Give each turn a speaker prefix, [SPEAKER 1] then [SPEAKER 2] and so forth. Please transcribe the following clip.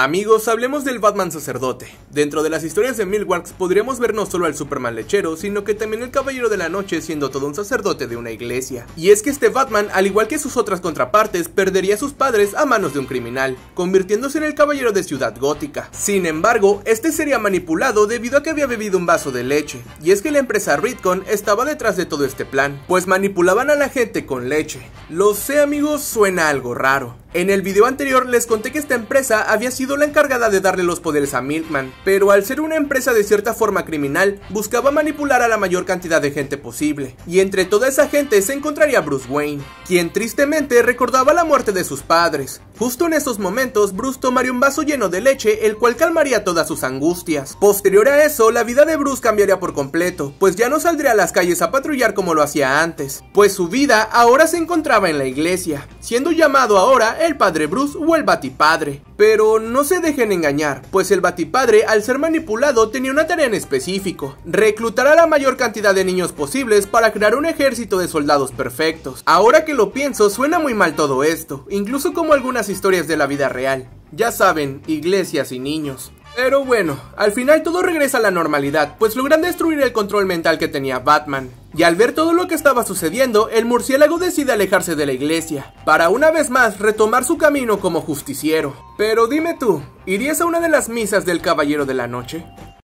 [SPEAKER 1] Amigos, hablemos del Batman sacerdote. Dentro de las historias de Milwarks podríamos ver no solo al Superman lechero, sino que también el Caballero de la Noche siendo todo un sacerdote de una iglesia. Y es que este Batman, al igual que sus otras contrapartes, perdería a sus padres a manos de un criminal, convirtiéndose en el Caballero de Ciudad Gótica. Sin embargo, este sería manipulado debido a que había bebido un vaso de leche, y es que la empresa Ritcon estaba detrás de todo este plan, pues manipulaban a la gente con leche. Lo sé amigos, suena algo raro. En el video anterior les conté que esta empresa había sido la encargada de darle los poderes a Milkman, pero al ser una empresa de cierta forma criminal, buscaba manipular a la mayor cantidad de gente posible, y entre toda esa gente se encontraría Bruce Wayne, quien tristemente recordaba la muerte de sus padres. Justo en esos momentos, Bruce tomaría un vaso lleno de leche, el cual calmaría todas sus angustias. Posterior a eso, la vida de Bruce cambiaría por completo, pues ya no saldría a las calles a patrullar como lo hacía antes, pues su vida ahora se encontraba en la iglesia, siendo llamado ahora el padre Bruce o el batipadre. Pero no se dejen engañar, pues el batipadre al ser manipulado tenía una tarea en específico, reclutar a la mayor cantidad de niños posibles para crear un ejército de soldados perfectos. Ahora que lo pienso, suena muy mal todo esto, incluso como algunas historias de la vida real. Ya saben, iglesias y niños. Pero bueno, al final todo regresa a la normalidad, pues logran destruir el control mental que tenía Batman. Y al ver todo lo que estaba sucediendo, el murciélago decide alejarse de la iglesia, para una vez más retomar su camino como justiciero. Pero dime tú, ¿irías a una de las misas del Caballero de la Noche?